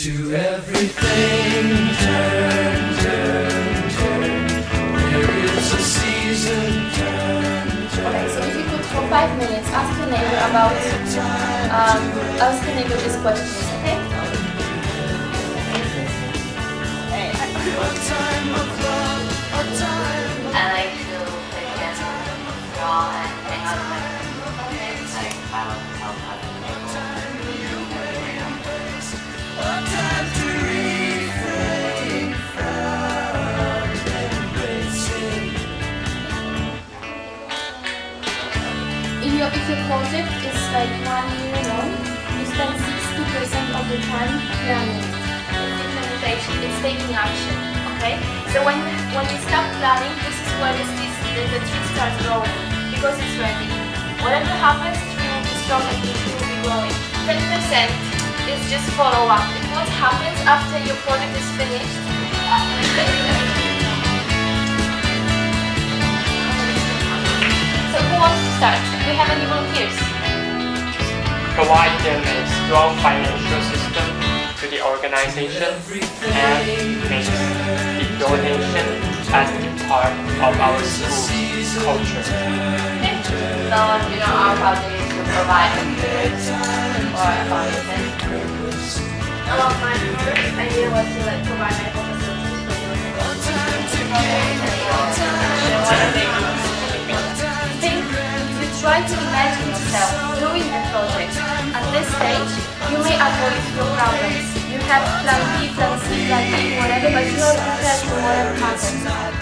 To everything turn, turn, turn. There is a season turn, turn. Okay, so if you could for five minutes ask your neighbor about um, ask your neighbor these questions, okay? If your project is like one year long, you spend 60% of the time planning. Implementation, it's taking action, okay? So when, when you stop planning, this is where the, the, the tree starts growing, because it's ready. Whatever happens, the tree will be strong and the tree will be growing. 10% is just follow up. It's what happens after your project is finished. Start? Do we have any volunteers? provide them a strong financial system to the organization and make the donation as part of our school's culture. So, you know, our project is to provide materials or a foundation. Well, my first idea was to like provide medical facilities for the yourself doing the project, at this stage, you may avoid your problems. You have plan B, plan C, plan D, whatever, but you are prepared for whatever happens.